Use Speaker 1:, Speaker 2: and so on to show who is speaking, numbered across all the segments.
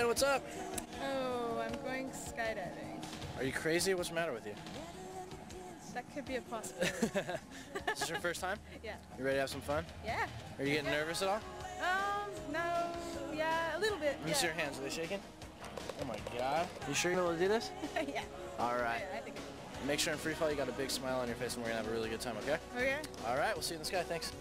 Speaker 1: Jen, what's up?
Speaker 2: Oh, I'm going skydiving.
Speaker 1: Are you crazy? What's the matter with you?
Speaker 2: That could be a possibility.
Speaker 1: Is this your first time?
Speaker 2: yeah.
Speaker 1: You ready to have some fun?
Speaker 2: Yeah.
Speaker 1: Are you getting nervous at all?
Speaker 2: Um, no, yeah, a little bit.
Speaker 1: Let me see your hands. Are they shaking? Oh my god. You sure you're able to do this?
Speaker 2: yeah.
Speaker 1: All right.
Speaker 2: I think.
Speaker 1: Make sure in free fall you got a big smile on your face and we're gonna have a really good time, okay?
Speaker 2: Okay.
Speaker 1: All right, we'll see you in the sky. Thanks.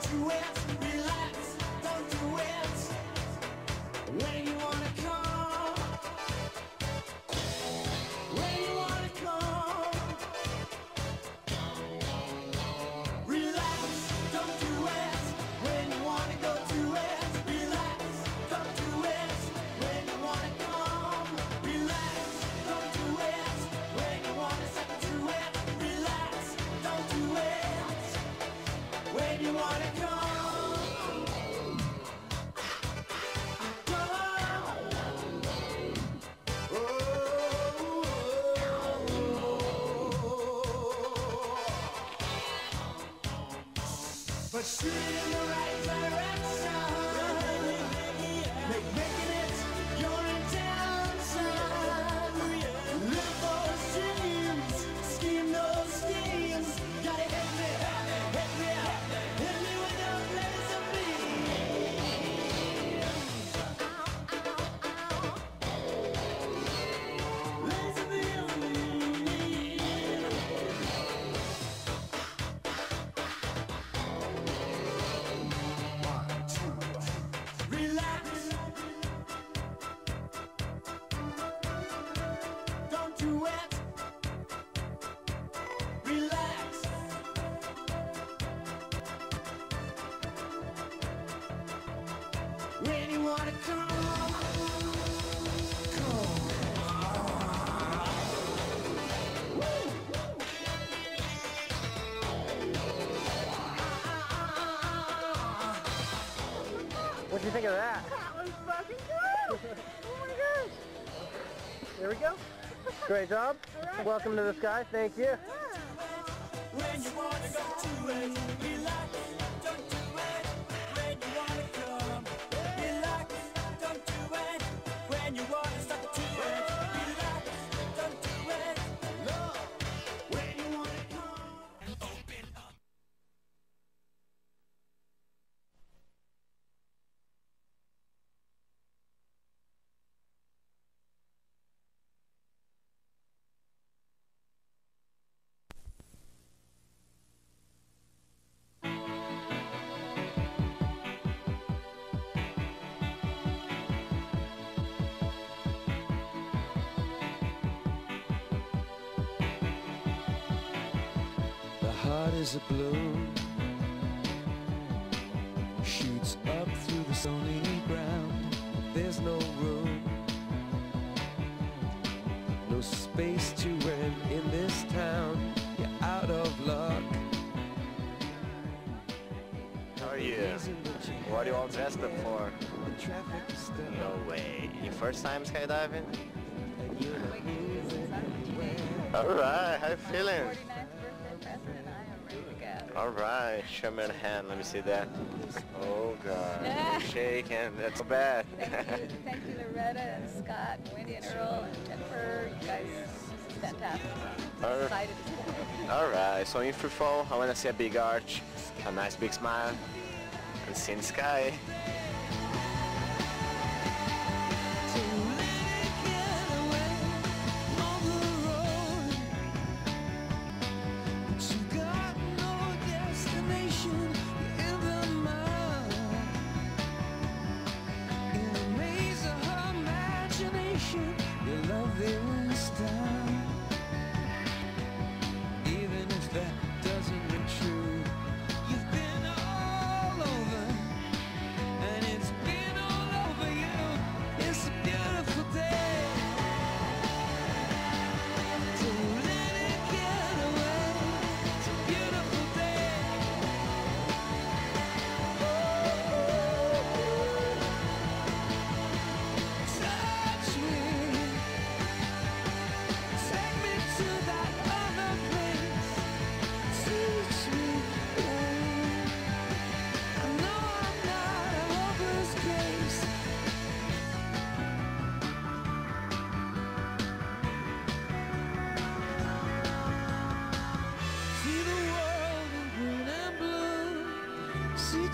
Speaker 3: Wanna suck it But
Speaker 1: What'd you think of that?
Speaker 2: That was fucking good. oh my gosh.
Speaker 1: Here we go. Great job. Welcome to the sky. Thank you.
Speaker 3: When heart is a balloon. Shoots up through the stony ground. There's no room. No space to rent in this town. You're out of luck.
Speaker 4: How are you? What are you all dressed up for?
Speaker 3: The traffic is stuck.
Speaker 4: No way. Your first time skydiving?
Speaker 3: And you're not moving anywhere.
Speaker 4: Alright, how you feeling?
Speaker 2: To go.
Speaker 4: Alright, show me your hand, let me see that. Oh god,
Speaker 2: Yeah.
Speaker 4: shaking, that's so bad.
Speaker 2: Thank you, thank you Loretta and Scott, Wendy and Earl and Jennifer. You guys, this is fantastic.
Speaker 4: Alright.
Speaker 2: Excited.
Speaker 4: Alright, so in free fall, I wanna see a big arch, a nice big smile, and see in the sky.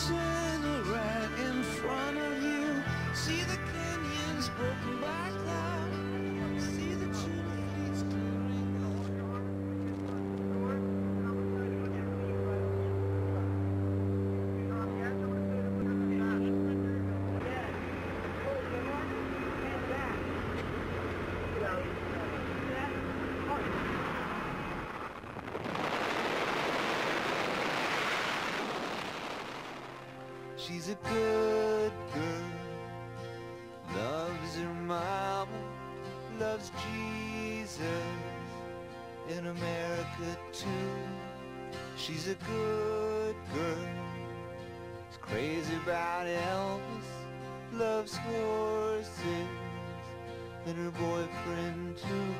Speaker 3: See She's a good girl, loves her mama, loves Jesus in America too. She's a good girl, is crazy about Elvis, loves horses and her boyfriend too.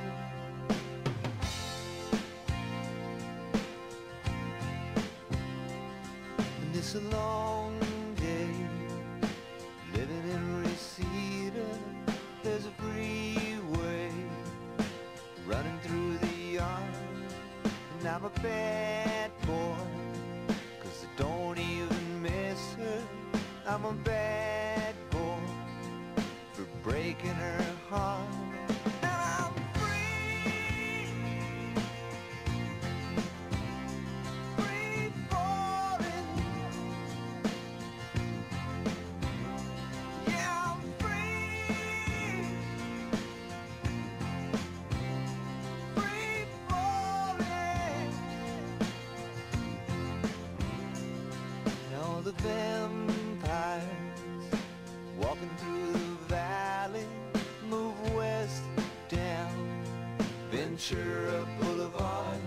Speaker 3: And it's a long bad boy, cause I don't even miss her. I'm a bad Ventura Boulevard.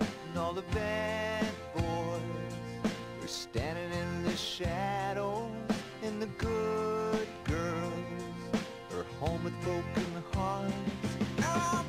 Speaker 3: And all the bad boys are standing in the shadows, and the good girls are home with broken hearts. Now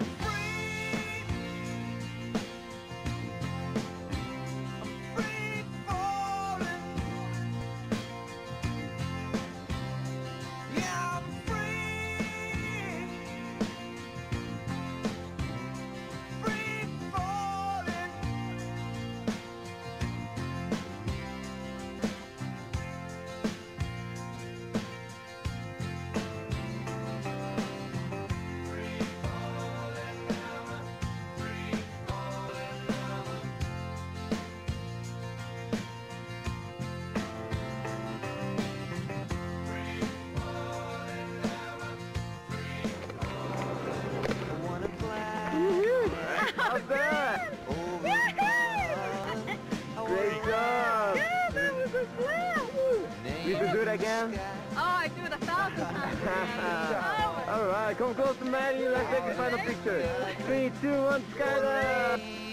Speaker 1: again?
Speaker 2: Oh, I do it a thousand times.
Speaker 1: All right, come close to Maddie. Let's take a final picture. Three, two, one, skydive.